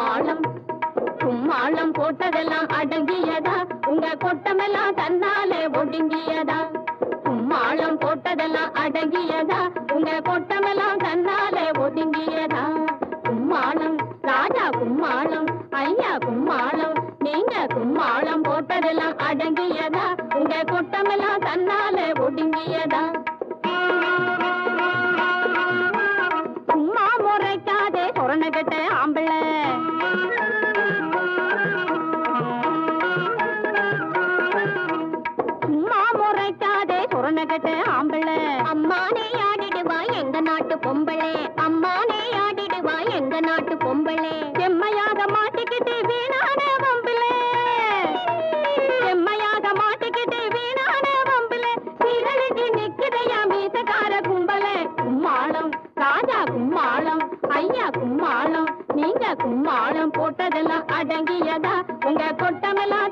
கும்மாளம் கும்மாளம் போட்டதெல்லாம் அடங்கியதா? உங்க கொட்டமெல்லாம் தன்னாலே ஒடுங்கியதா? கும்மாளம் போட்டதெல்லாம் அடங்கியதா? உங்க கொட்டமெல்லாம் தன்னாலே ஒடுங்கியதா? கும்மாளம் ராஜா கும்மாளம் ஐயா கும்மாளம் நீங்க கும்மாளம் போட்டதெல்லாம் அடங்கியதா? உங்க கொட்டமெல்லாம் தன்னாலே ஒடுங்கியதா? சும்மா முறைக்காதே புறநகட்ட ஆம்பிள்ளை ஆம்பளை அம்மானே ஆடிடுவா எங்க நாட்டு பொம்பளை. அம்மானே ஆடிடுவா எங்க நாட்டு பொம்பளை. செம்மையாக மாட்டிக்கிட்டு வீணான வம்பிளே செம்மையாக மாட்டிக்கிட்டு வீணான வம்பிளே சீரழிஞ்சு நிக்குதையா மீசக்கார கும்பலே. கும்மாளம் ராஜா கும்மாளம் ஐயா கும்மாளம் நீங்க கும்மாளம் போட்டதெல்லாம் அடங்கியதா? உங்க கொட்டமெல்லாம்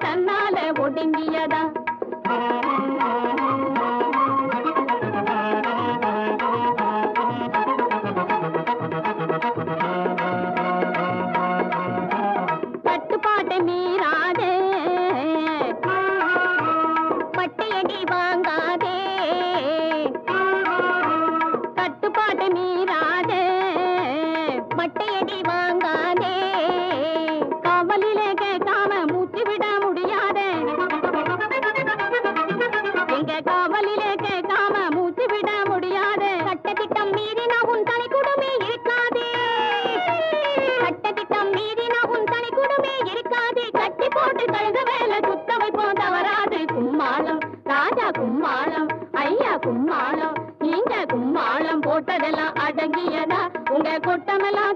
போட்டதெல்லாம் அடங்கியதா? உங்க கொட்டமெல்லாம்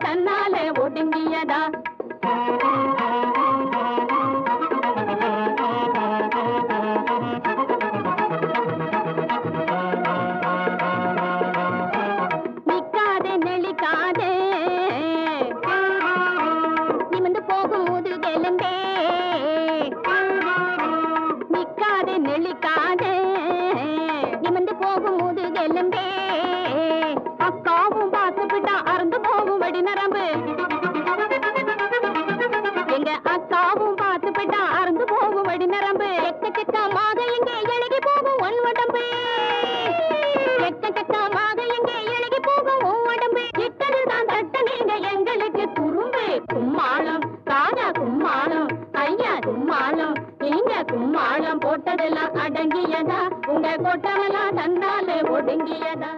போட்டவளா போட்டதெல்லாம் தன்னாலே ஒடுங்கியதா?